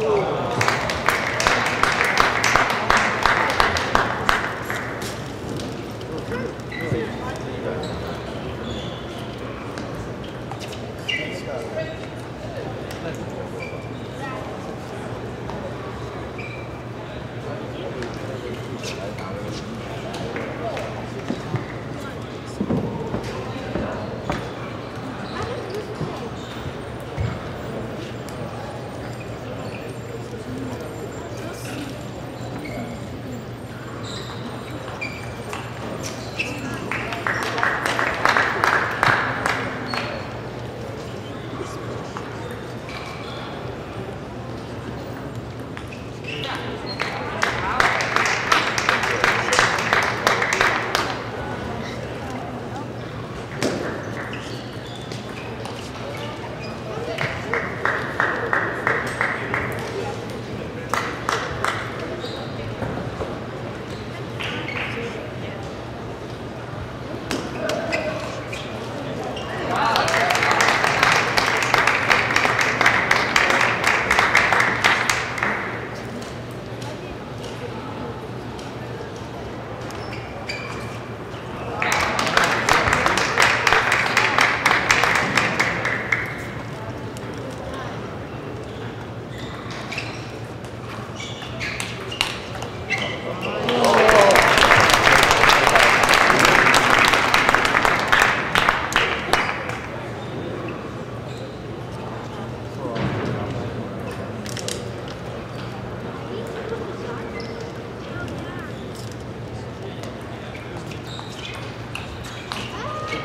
Oh.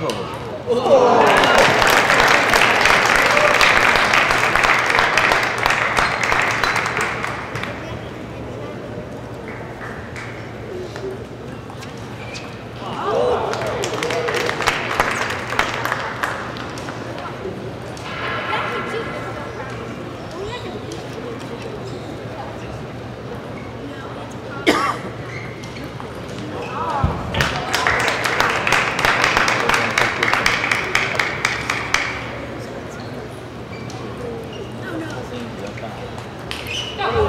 そうそうそう。か。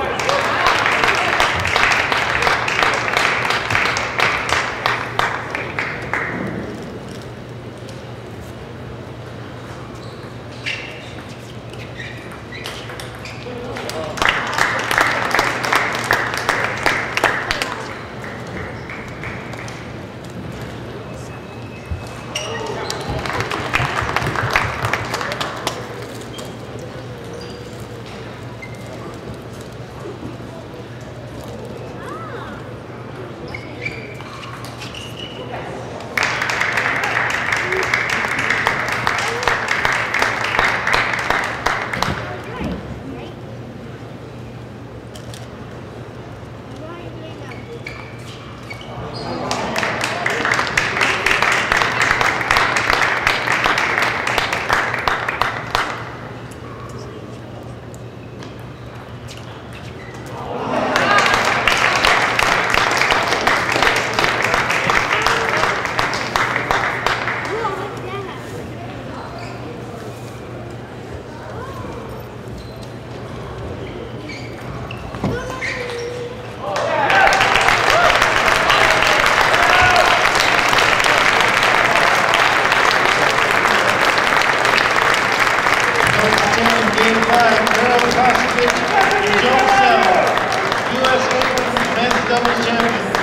down game five, U.S. Open men's doubles champion.